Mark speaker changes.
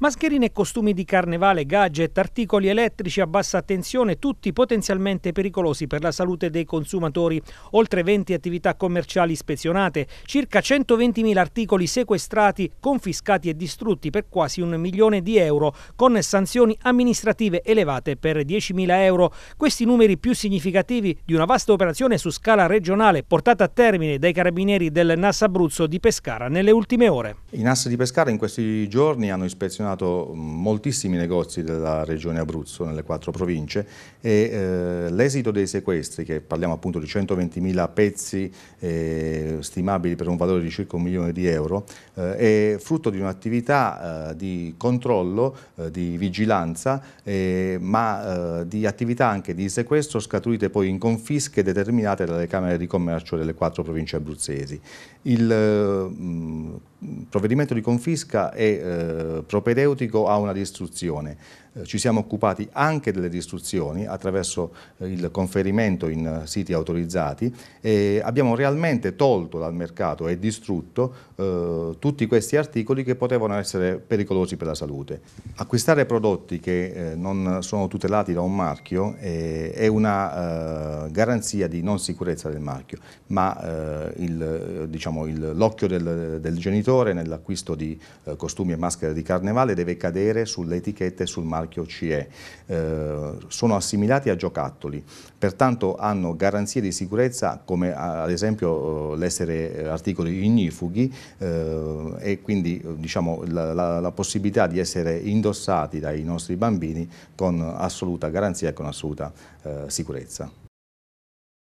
Speaker 1: Mascherine e costumi di carnevale, gadget, articoli elettrici a bassa tensione, tutti potenzialmente pericolosi per la salute dei consumatori. Oltre 20 attività commerciali ispezionate, circa 120.000 articoli sequestrati, confiscati e distrutti per quasi un milione di euro, con sanzioni amministrative elevate per 10.000 euro. Questi numeri più significativi di una vasta operazione su scala regionale portata a termine dai carabinieri del NAS Abruzzo di Pescara nelle ultime ore.
Speaker 2: I NAS di Pescara in questi giorni hanno ispezionato selezionato moltissimi negozi della regione Abruzzo, nelle quattro province, e eh, l'esito dei sequestri, che parliamo appunto di 120.000 pezzi eh, stimabili per un valore di circa un milione di euro, eh, è frutto di un'attività eh, di controllo, eh, di vigilanza, eh, ma di attività anche di sequestro scaturite poi in confische determinate dalle Camere di Commercio delle quattro province abruzzesi. Il mh, provvedimento di confisca è eh, propedeutico a una distruzione. Eh, ci siamo occupati anche delle distruzioni attraverso eh, il conferimento in eh, siti autorizzati e abbiamo realmente tolto dal mercato e distrutto eh, tutti questi articoli che potevano essere pericolosi per la salute. Acquistare prodotti che eh, non sono tutelati da un marchio eh, è una garanzia di non sicurezza del marchio, ma diciamo, l'occhio del, del, genitore nell'acquisto di costumi e maschere di carnevale deve cadere sulle etichette e sul marchio marchio CE, eh, sono assimilati a giocattoli, pertanto hanno garanzie di sicurezza come ad esempio eh, l'essere articoli ignifughi eh, e quindi diciamo, la, la, la possibilità di essere indossati dai nostri bambini con assoluta garanzia e con assoluta eh, sicurezza.